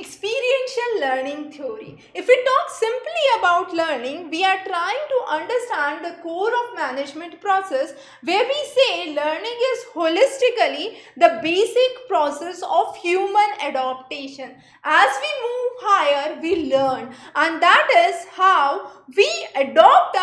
experiential learning theory. If we talk simply about learning, we are trying to understand the core of management process where we say learning is holistically the basic process of human adaptation. As we move higher, we learn and that is how we adopt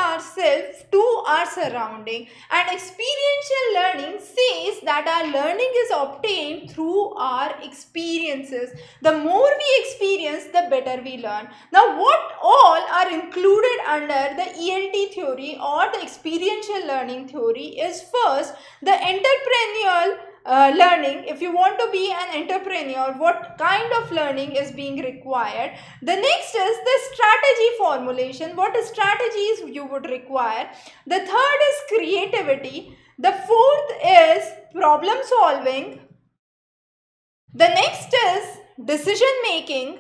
surrounding and experiential learning says that our learning is obtained through our experiences. The more we experience, the better we learn. Now, what all are included under the ELT theory or the experiential learning theory is first the entrepreneurial uh, learning if you want to be an entrepreneur what kind of learning is being required? The next is the strategy formulation. What strategies you would require? The third is creativity. The fourth is problem solving. The next is decision making.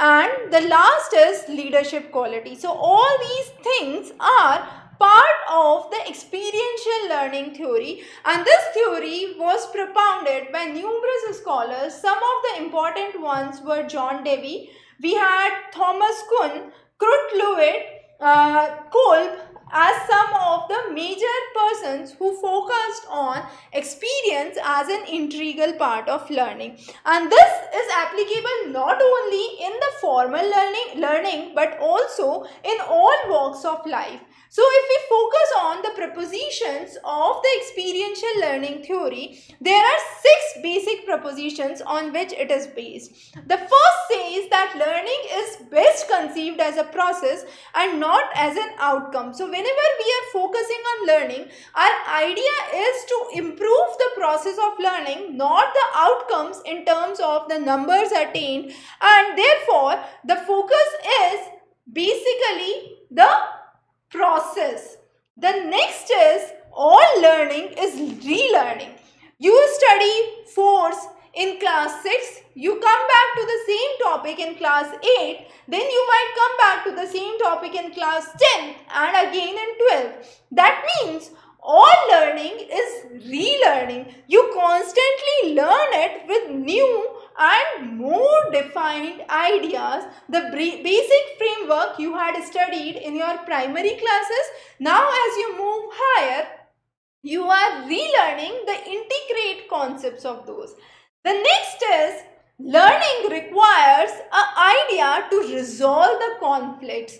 And the last is leadership quality. So all these things are part of the experiential learning theory and this theory was propounded by numerous scholars. Some of the important ones were John Dewey, we had Thomas Kuhn, Kurt Lewin, uh, Kolb as some of the major persons who focused on experience as an integral part of learning and this is applicable not only in the formal learning learning but also in all walks of life so if we focus on the propositions of the experiential learning theory, there are six basic propositions on which it is based. The first says that learning is best conceived as a process and not as an outcome. So whenever we are focusing on learning, our idea is to improve the process of learning, not the outcomes in terms of the numbers attained and therefore the focus is basically the process. The next is all learning is relearning. You study force in class 6, you come back to the same topic in class 8, then you might come back to the same topic in class 10 and again in 12. That means all learning is relearning. You constantly learn it with new and more defined ideas, the basic framework you had studied in your primary classes, now as you move higher, you are relearning the integrate concepts of those. The next is learning requires an idea to resolve the conflicts.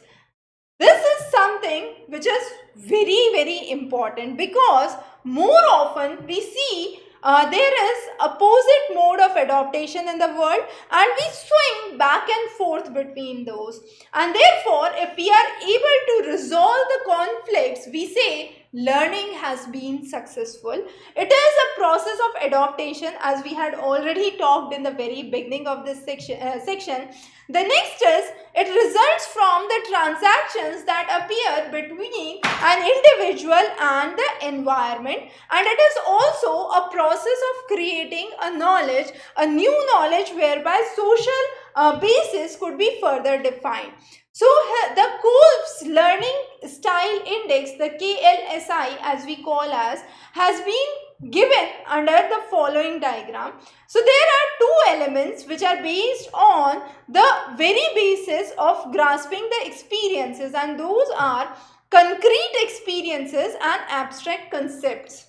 This is something which is very very important because more often we see uh, there is opposite mode of adaptation in the world and we swing back and forth between those. And therefore if we are able to resolve the conflicts we say learning has been successful. It is a process of adaptation as we had already talked in the very beginning of this section. Uh, section. The next is it results from the transactions that appear between an individual and the environment and it is also a process of creating a knowledge, a new knowledge whereby social uh, basis could be further defined. So the Kolb's Learning Style Index, the KLSI as we call as, has been given under the following diagram. So there are two elements which are based on the very basis of grasping the experiences and those are concrete experiences and abstract concepts.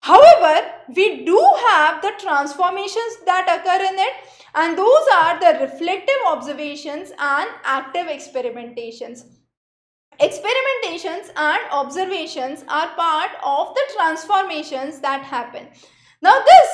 However, we do have the transformations that occur in it and those are the reflective observations and active experimentations. Experimentations and observations are part of the transformations that happen. Now this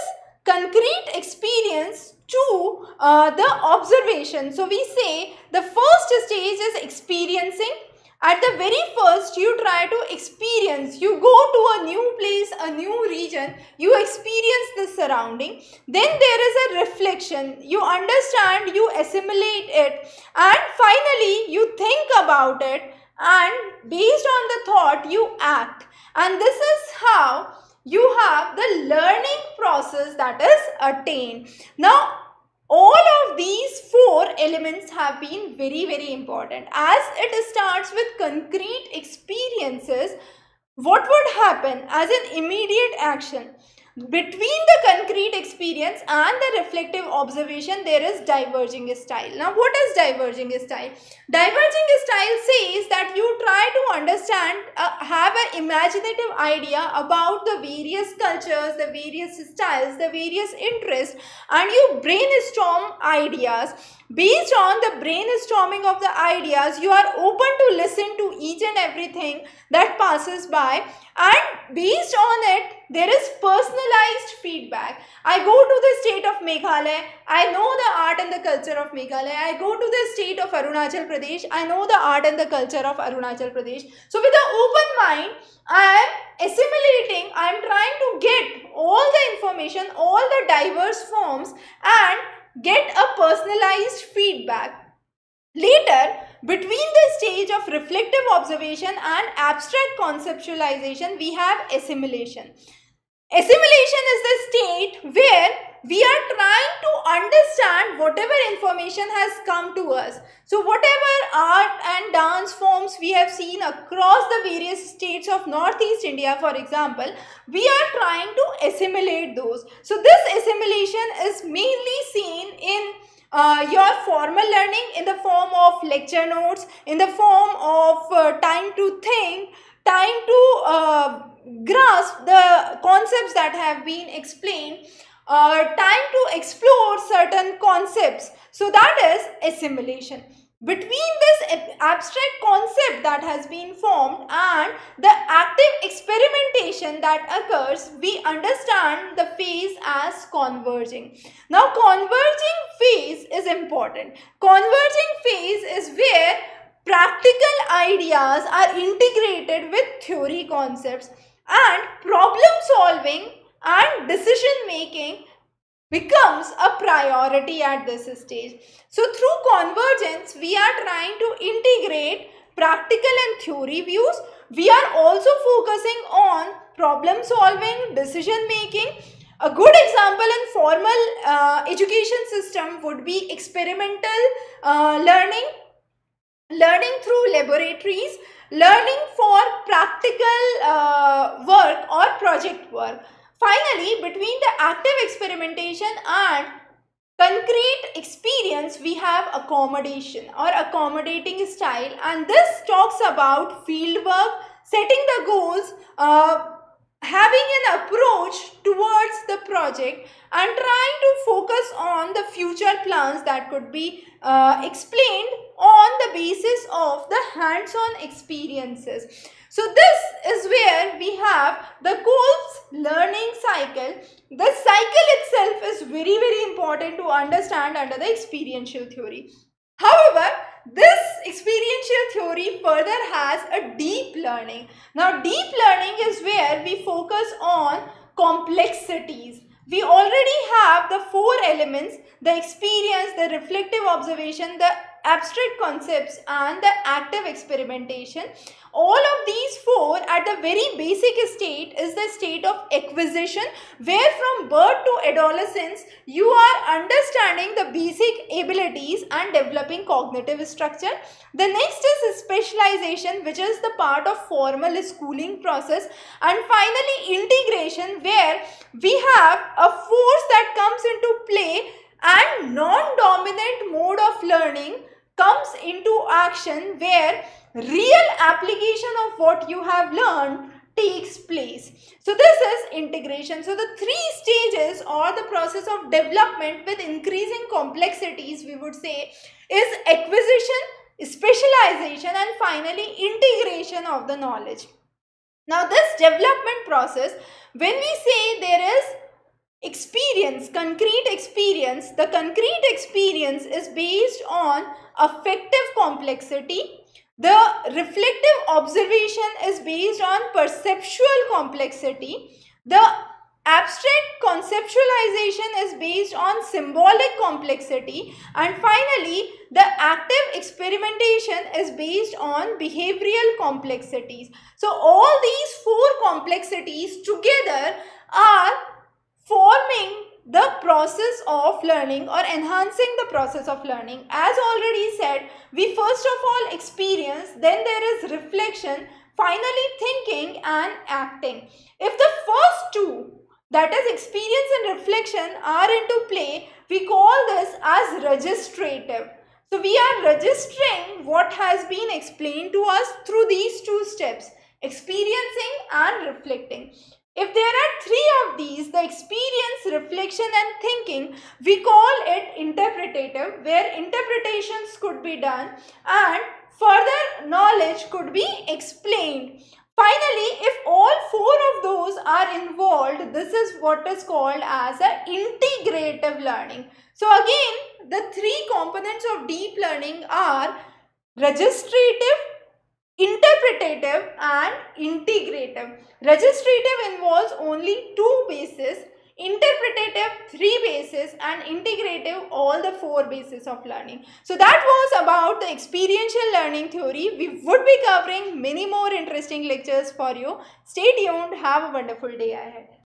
concrete experience to uh, the observation. So we say the first stage is experiencing at the very first, you try to experience, you go to a new place, a new region, you experience the surrounding. Then there is a reflection, you understand, you assimilate it, and finally you think about it, and based on the thought, you act. And this is how you have the learning process that is attained. Now, all of these four elements have been very very important. As it starts with concrete experiences what would happen as an immediate action between the concrete experience and the reflective observation there is diverging style. Now what is diverging style? Diverging style says that you try to understand uh, have an imaginative idea about the various cultures the various styles the various interests and you brainstorm ideas. Based on the brainstorming of the ideas you are open to listen to each and everything that passes by. And based on it there is personalized feedback. I go to the state of meghalaya. I know the art and the culture of meghalaya. I go to the state of arunachal pradesh. I know the art and the culture of arunachal pradesh. So with an open mind i am assimilating i am trying to get all the information all the diverse forms and get a personalized feedback. Later, between the stage of reflective observation and abstract conceptualization, we have assimilation. Assimilation is the state where we are trying to understand whatever information has come to us. So whatever art and dance forms we have seen across the various states of Northeast India, for example, we are trying to assimilate those. So this assimilation is mainly seen in uh, your formal learning in the form of lecture notes, in the form of uh, time to think, time to uh, grasp the concepts that have been explained, uh, time to explore certain concepts. So that is assimilation. Between this abstract concept that has been formed and the active experimentation that occurs, we understand the phase as converging. Now converging phase is important. Converging phase is where practical ideas are integrated with theory concepts and problem solving and decision making becomes a priority at this stage. So through convergence, we are trying to integrate practical and theory views. We are also focusing on problem solving, decision making. A good example in formal uh, education system would be experimental uh, learning, learning through laboratories, learning for practical uh, work or project work. Finally, between the active experimentation and concrete experience, we have accommodation or accommodating style. And this talks about field work, setting the goals, uh, having an approach towards the project and trying to focus on the future plans that could be uh, explained on the basis of the hands-on experiences. So this is where we have the Kolb's learning cycle. The cycle itself is very very important to understand under the experiential theory. However, this experiential theory further has a deep learning. Now deep learning is where we focus on complexities. We already have the four elements, the experience, the reflective observation, the abstract concepts and the active experimentation. All of these four at the very basic state is the state of acquisition where from birth to adolescence you are understanding the basic abilities and developing cognitive structure. The next is specialization which is the part of formal schooling process and finally integration where we have a force that comes into play and non-dominant mode of learning comes into action where real application of what you have learned takes place. So this is integration. So the three stages or the process of development with increasing complexities we would say is acquisition, specialization and finally integration of the knowledge. Now this development process when we say there is experience, concrete experience, the concrete experience is based on affective complexity. The reflective observation is based on perceptual complexity. The abstract conceptualization is based on symbolic complexity. And finally, the active experimentation is based on behavioral complexities. So, all these four complexities together are forming the process of learning or enhancing the process of learning. As already said, we first of all experience, then there is reflection, finally thinking and acting. If the first two that is experience and reflection are into play, we call this as registrative. So we are registering what has been explained to us through these two steps, experiencing and reflecting. If there are three of these, the experience, reflection and thinking, we call it interpretative where interpretations could be done and further knowledge could be explained. Finally, if all four of those are involved, this is what is called as a integrative learning. So again, the three components of deep learning are registrative, interpretative and integrative. Registrative involves only two bases, interpretative three bases and integrative all the four bases of learning. So that was about the experiential learning theory. We would be covering many more interesting lectures for you. Stay tuned. Have a wonderful day ahead.